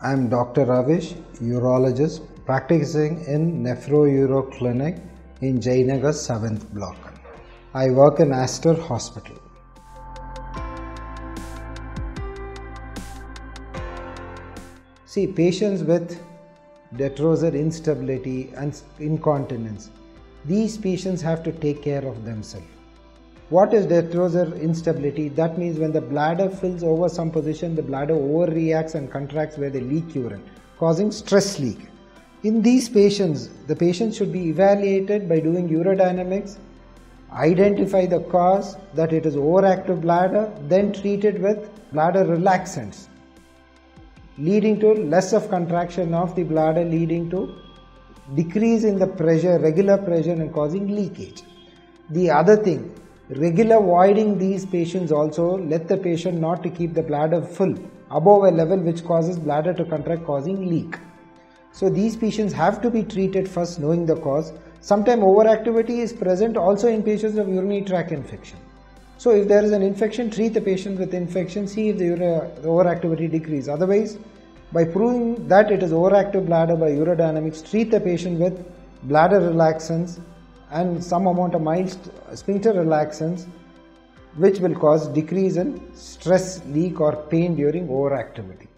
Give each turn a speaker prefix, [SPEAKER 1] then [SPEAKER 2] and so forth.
[SPEAKER 1] I am Dr. Ravish, urologist practicing in Nephro Uro Clinic in Jayanagar 7th block. I work in Aster Hospital. See, patients with detrusor instability and incontinence, these patients have to take care of themselves. What is detrusor instability? That means when the bladder fills over some position, the bladder overreacts and contracts where they leak urine, causing stress leak. In these patients, the patient should be evaluated by doing urodynamics, identify the cause that it is overactive bladder, then treated with bladder relaxants, leading to less of contraction of the bladder, leading to decrease in the pressure, regular pressure, and causing leakage. The other thing, regular voiding these patients also let the patient not to keep the bladder full above a level which causes bladder to contract causing leak. So these patients have to be treated first knowing the cause. Sometimes overactivity is present also in patients of urinary tract infection. So if there is an infection treat the patient with infection see if the, the overactivity decrease. Otherwise by proving that it is overactive bladder by urodynamics treat the patient with bladder relaxants and some amount of mild sphincter relaxants which will cause decrease in stress leak or pain during overactivity.